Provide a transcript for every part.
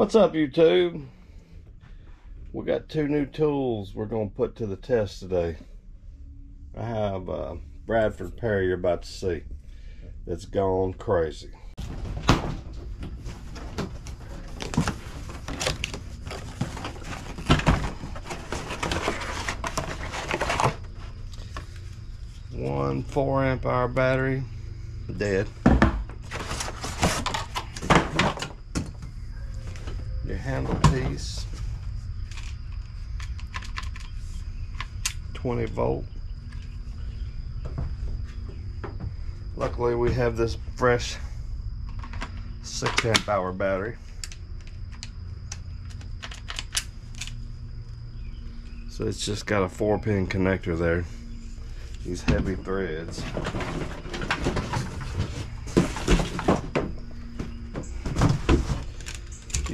What's up YouTube? We got two new tools we're going to put to the test today. I have uh, Bradford Perry you're about to see that's gone crazy. One 4 amp hour battery, dead. Your handle piece, 20 volt. Luckily we have this fresh 6 amp hour battery. So it's just got a 4 pin connector there. These heavy threads.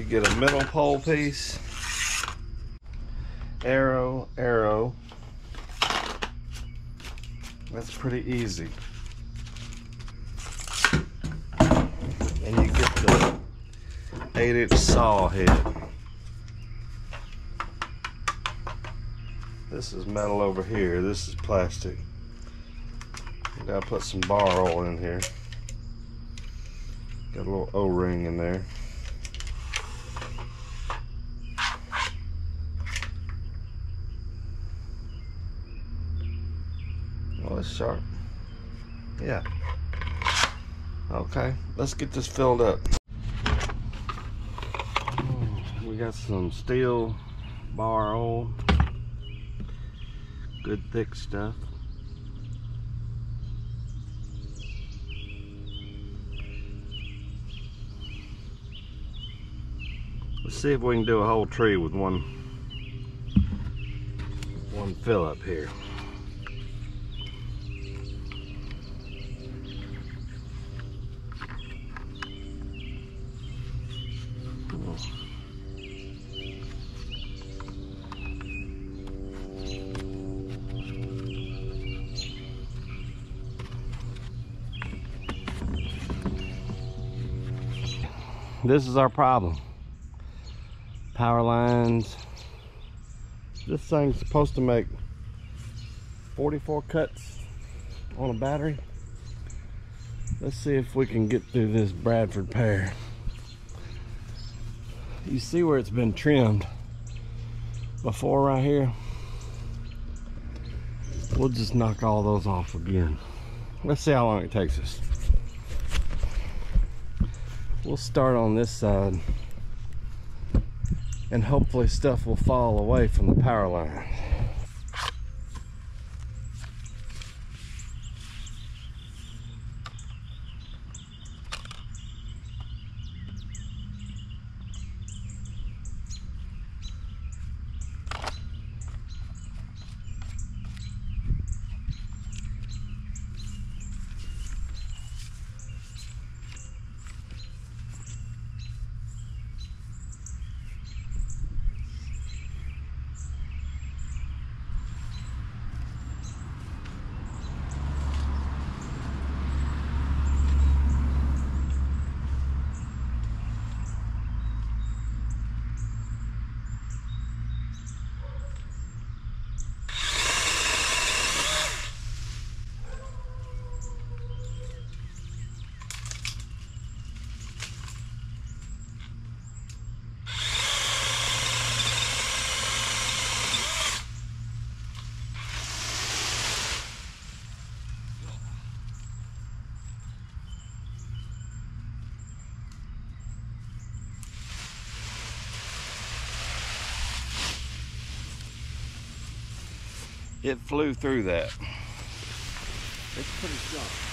Get a middle pole piece. Arrow, arrow. That's pretty easy. And you get the 8 inch saw head. This is metal over here. This is plastic. Gotta put some bar oil in here. Got a little O-ring in there. Oh, it's sharp. Yeah. Okay, let's get this filled up. We got some Stihl bar oil. Good thick stuff. Let's see if we can do a whole tree with one one fill up here. This is our problem power lines. This thing's supposed to make 44 cuts on a battery. Let's see if we can get through this Bradford pear. You see where it's been trimmed before right here? We'll just knock all those off again. Let's see how long it takes us. We'll start on this side and hopefully stuff will fall away from the power line. It flew through that. It's pretty.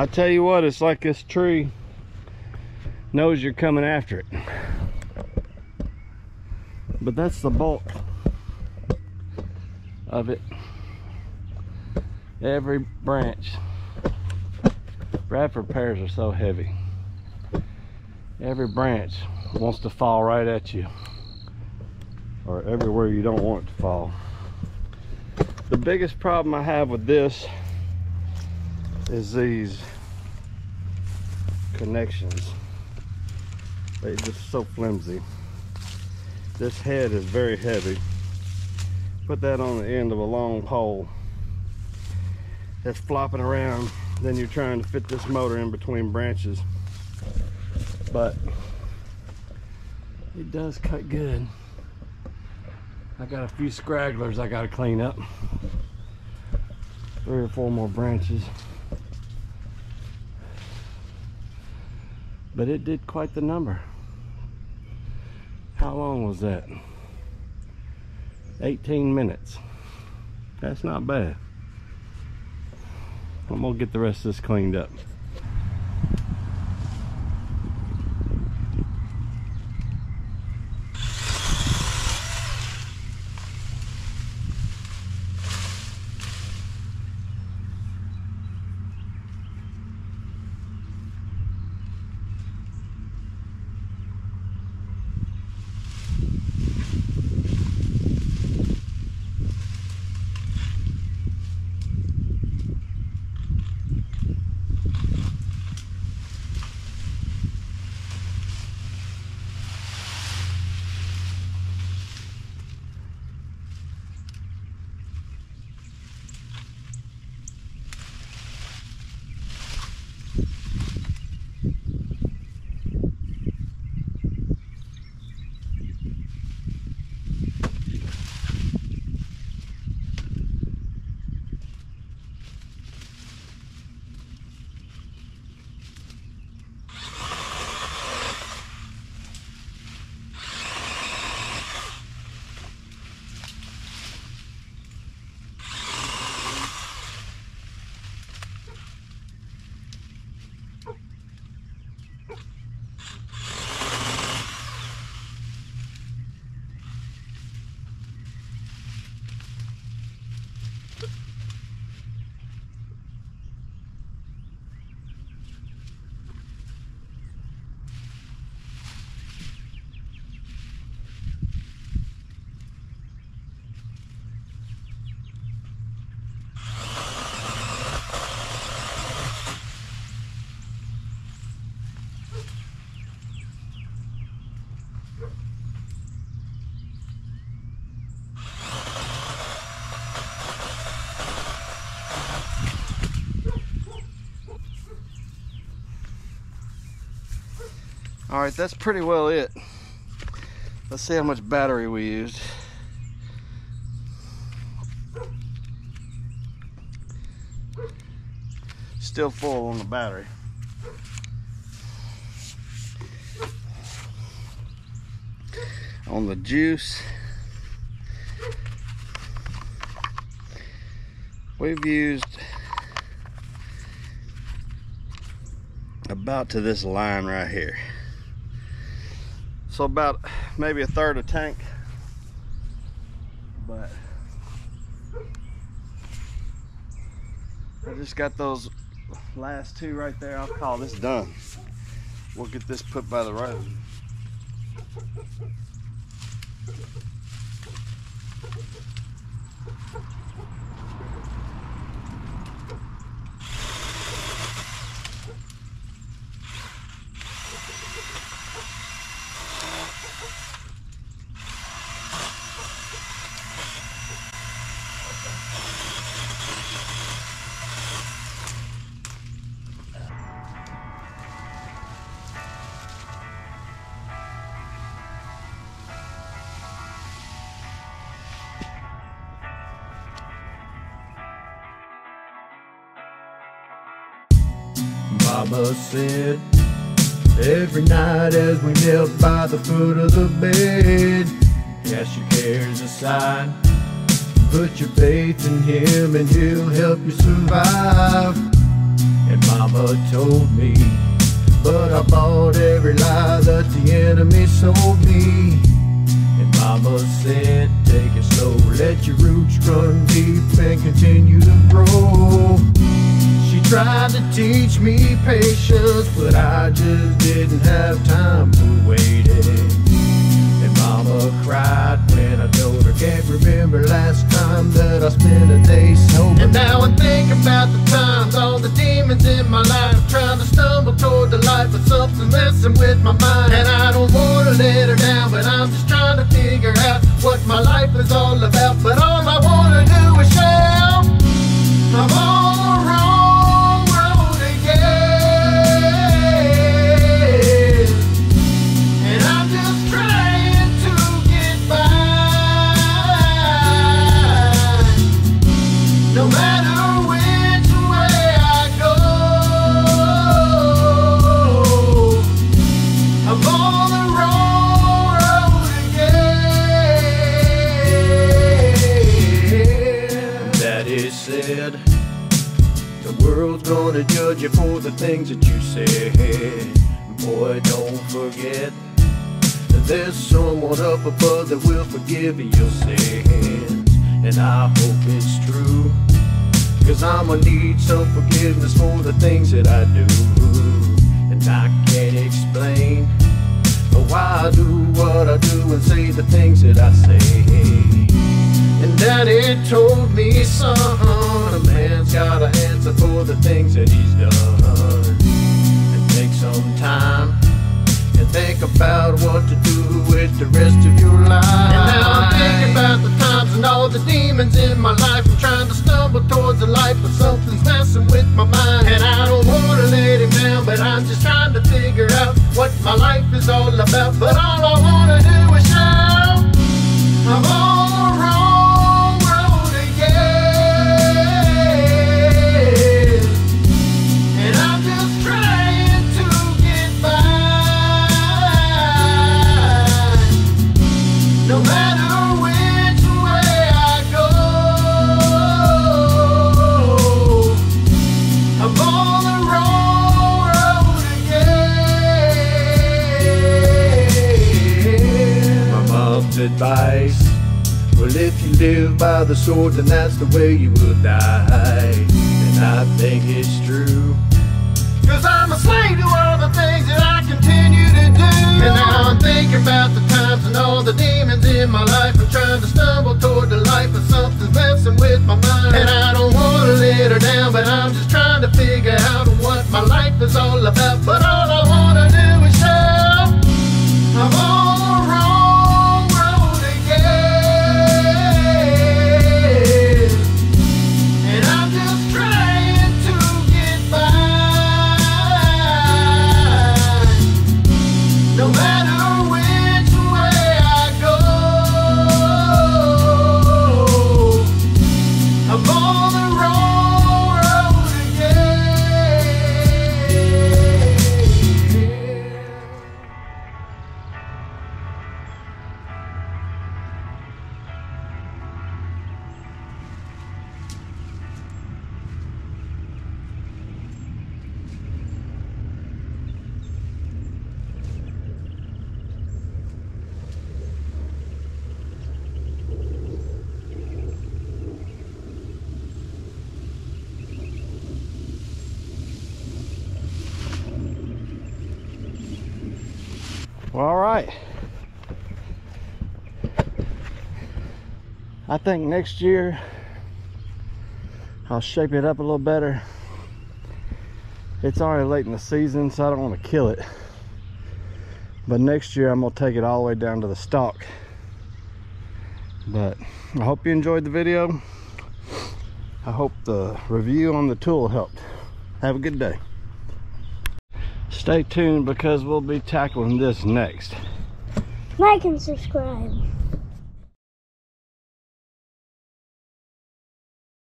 I tell you what, it's like this tree knows you're coming after it. But that's the bulk of it. Every branch. Bradford pears are so heavy. Every branch wants to fall right at you. Or everywhere you don't want it to fall. The biggest problem I have with this is these connections. They're just so flimsy. This head is very heavy. Put that on the end of a long pole that's flopping around. Then you're trying to fit this motor in between branches. But it does cut good. I got a few scragglers I got to clean up. Three or four more branches. But it did quite the number. How long was that? 18 minutes. That's not bad. I'm gonna get the rest of this cleaned up. All right, that's pretty well it. Let's see how much battery we used. Still full on the battery. on the juice. We've used about to this line right here. So about maybe a third of tank. But I just got those last two right there. I'll call this done. We'll get this put by the road. Mama said every night as we knelt by the foot of the bed, cast your cares aside. Put your faith in Him and He'll help you survive. And Mama told me, but I bought every lie that the enemy sold me. And Mama said, take it slow, let your roots run deep and continue to grow. Tried to teach me patience, but I just didn't have time for waiting. And Mama cried when I told her, can't remember last time that I spent a day sober. And now I think about the times, all the demons in my life, trying to stumble toward the light, but something's messing with my mind. And I don't wanna let her down, but I'm just trying to figure out what my life is all about. But all I wanna do is shout, I'm on and say the things that I say. And Daddy told me, son, a man's gotta answer for the things that he's done. And take some time and think about what to do with the rest of your life. And now I'm thinking about the times and all the demons in my life. I'm trying to stumble towards the light, but something's messing with my mind. And I don't wanna let him down, but I'm just trying to figure out what my life is all about. But all I wanna do is shout, I'm on the sword, then that's the way you will die. And I think it's true. Cause I'm a slave to all the things that I continue to do. And now I'm thinking about the times and all the demons in my life. I'm trying to stumble toward the light, but something's messing with my mind. And I don't wanna let her down, but I'm just trying to figure out what my life is all about. But all all right. I think next year I'll shape it up a little better. It's already late in the season, so I don't want to kill it. But next year I'm gonna take it all the way down to the stalk. But I hope you enjoyed the video. I hope the review on the tool helped. Have a good day. Stay tuned because we'll be tackling this next. Like and subscribe.